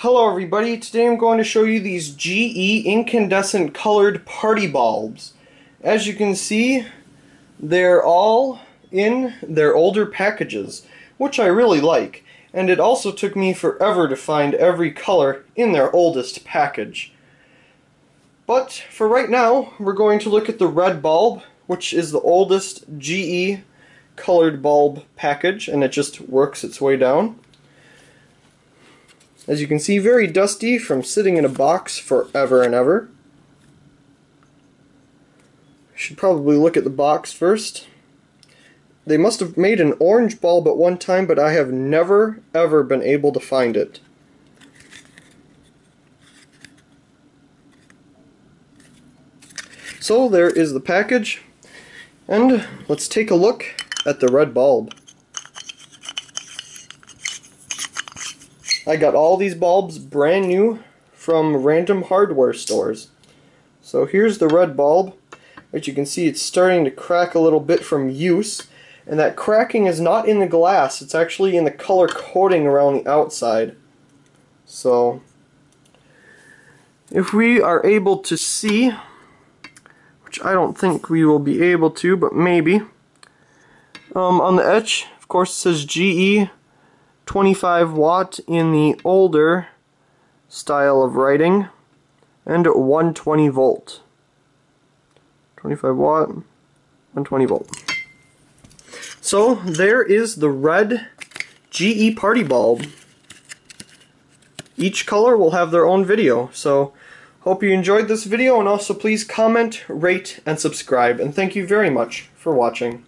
Hello everybody, today I'm going to show you these GE incandescent colored party bulbs. As you can see, they're all in their older packages, which I really like, and it also took me forever to find every color in their oldest package. But for right now, we're going to look at the red bulb, which is the oldest GE colored bulb package, and it just works its way down. As you can see, very dusty from sitting in a box forever and ever. Should probably look at the box first. They must have made an orange bulb at one time, but I have never ever been able to find it. So there is the package, and let's take a look at the red bulb. I got all these bulbs brand new from random hardware stores. So here's the red bulb. As you can see, it's starting to crack a little bit from use. And that cracking is not in the glass, it's actually in the color coating around the outside. So, if we are able to see, which I don't think we will be able to, but maybe, um, on the etch, of course, it says GE 25 watt in the older style of writing and 120 volt. 25 watt 120 volt. So there is the red GE party bulb. Each color will have their own video so hope you enjoyed this video and also please comment rate and subscribe and thank you very much for watching